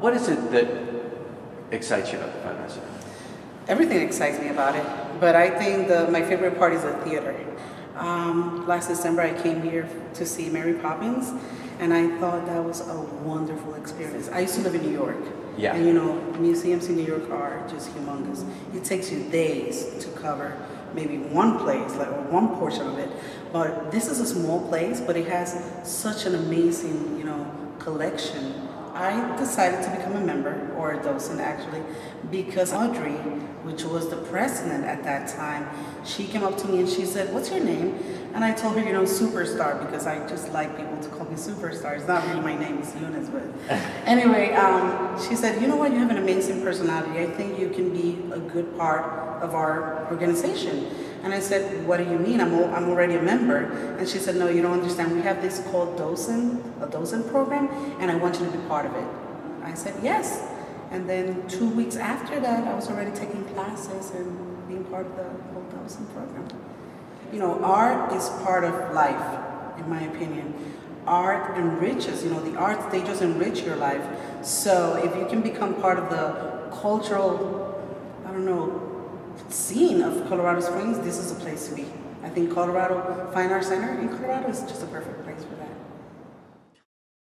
What is it that excites you about the Fine Arts Center? Everything excites me about it, but I think the, my favorite part is the theater. Um, last December, I came here to see Mary Poppins, and I thought that was a wonderful experience. I used to live in New York. Yeah. And you know, museums in New York are just humongous. It takes you days to cover maybe one place, like or one portion of it. But this is a small place, but it has such an amazing, you know, collection I decided to become a member, or a docent actually, because Audrey, which was the president at that time, she came up to me and she said, what's your name? And I told her, you know, Superstar, because I just like people to call me Superstar. It's not really my name, it's Eunice, but anyway, um, she said, you know what, you have an amazing personality. I think you can be a good part of our organization. And I said, what do you mean? I'm, I'm already a member. And she said, no, you don't understand. We have this called docent, a docent program, and I want you to be part of it. I said, yes. And then two weeks after that, I was already taking classes and being part of the whole docent program. You know, art is part of life, in my opinion. Art enriches, you know, the arts, they just enrich your life. So if you can become part of the cultural, I don't know, scene of Colorado Springs, this is a place to be. I think Colorado Fine Arts Center in Colorado is just a perfect place for that.